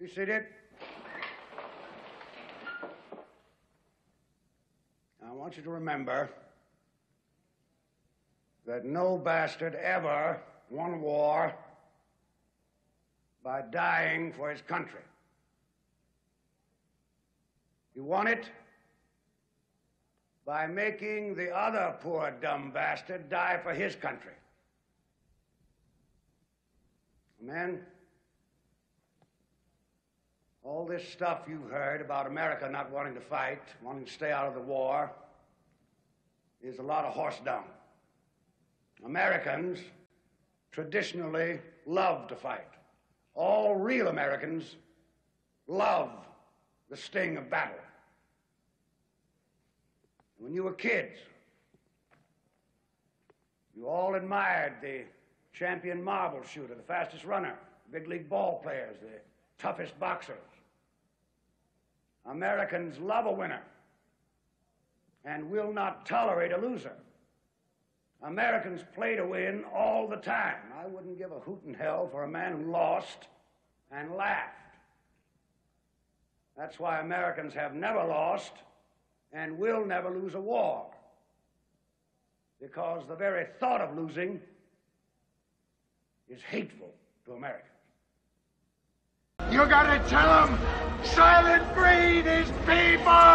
Be seated. I want you to remember that no bastard ever won war by dying for his country. He won it by making the other poor dumb bastard die for his country. Men, all this stuff you've heard about America not wanting to fight, wanting to stay out of the war, is a lot of horse dung. Americans traditionally love to fight. All real Americans love the sting of battle. When you were kids, you all admired the champion marble shooter, the fastest runner, big league ball players, the toughest boxers. Americans love a winner and will not tolerate a loser. Americans play to win all the time. I wouldn't give a hoot in hell for a man who lost and laughed. That's why Americans have never lost and will never lose a war. Because the very thought of losing is hateful to Americans. You gotta tell them Soylent Green is people!